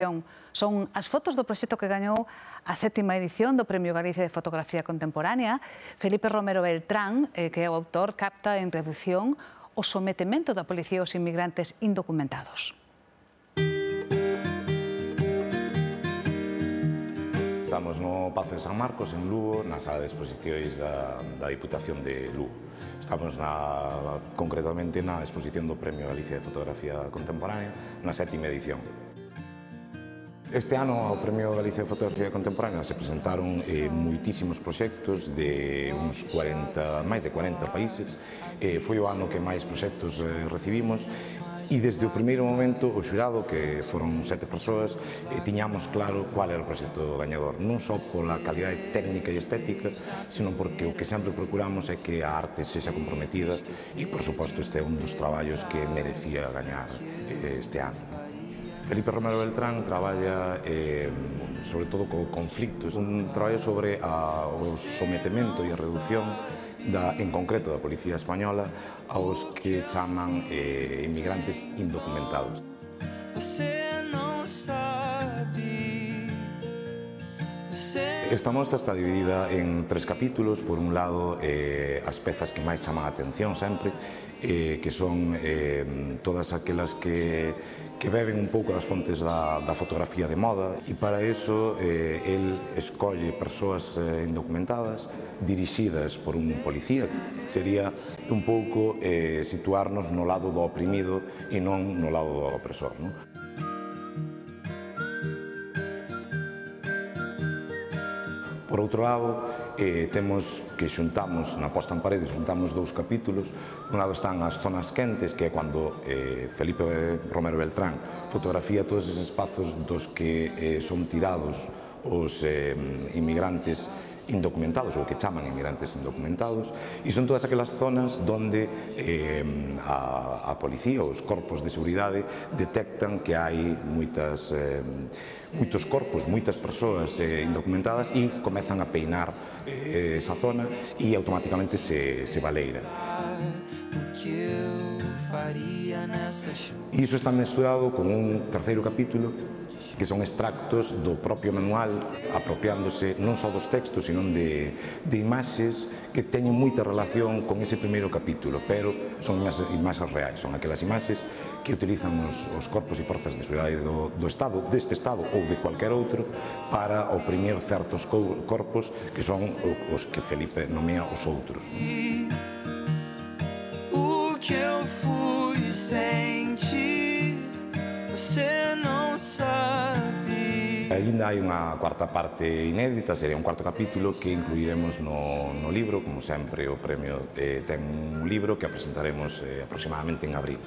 Son as fotos do proxecto que gañou a sétima edición do Premio Galicia de Fotografía Contemporánea. Felipe Romero Beltrán, eh, que é o autor, capta en reducción o sometemento da policía aos inmigrantes indocumentados. Estamos no Pazo de San Marcos, en Lugo, na sala de exposicións da, da Diputación de Lugo. Estamos na, concretamente na exposición do Premio Galicia de Fotografía Contemporánea, na sétima edición. Este ano ao Premio Galicia de Fotografía Contemporánea se presentaron eh, moitísimos proxectos de uns 40, máis de 40 países. Eh, foi o ano que máis proxectos eh, recibimos e desde o primeiro momento o xurado, que foron sete persoas, eh, tiñamos claro cual era o proxecto gañador, non só pola calidade técnica e estética, sino porque o que sempre procuramos é que a arte sexa comprometida e, por suposto, este é un dos traballos que merecía gañar eh, este ano. Felipe Romero Beltrán traballa eh, sobre todo co conflicto, un traballo sobre a, o sometemento e a reducción da, en concreto da Policía Española aos que chaman eh, inmigrantes indocumentados. Esta mostra está dividida en tres capítulos. Por un lado, eh, as pezas que máis chaman a atención sempre, eh, que son eh, todas aquelas que, que beben un pouco das fontes da, da fotografía de moda. E para eso, eh, el escolle persoas eh, indocumentadas dirixidas por un policía. Sería un pouco eh, situarnos no lado do oprimido e non no lado do opresor. Non? Por outro lado, eh, temos que xuntamos, na posta en parede, xuntamos dous capítulos. Un lado están as zonas quentes, que é cando eh, Felipe Romero Beltrán fotografía todos esos espazos dos que eh, son tirados os eh, inmigrantes indocumentados ou que chaman inmigrantes indocumentados e son todas aquelas zonas donde eh, a, a policía, os corpos de seguridade detectan que hai moitas, eh, moitos corpos, moitas persoas eh, indocumentadas e comezan a peinar eh, esa zona e automáticamente se, se baleira. E iso está mesturado con un terceiro capítulo que son extractos do propio manual, apropiándose non só dos textos, senón de, de imaxes que teñen moita relación con ese primeiro capítulo, pero son imaxes, imaxes reais, son aquelas imaxes que utilizan os, os corpos e forzas de seguridade do, do Estado, deste Estado ou de cualquier outro, para oprimir certos corpos que son os que Felipe nomea os outros. aínda hai unha cuarta parte inédita, sería un cuarto capítulo que incluiremos no, no libro, como sempre o premio eh, ten un libro que apresentaremos eh, aproximadamente en abril.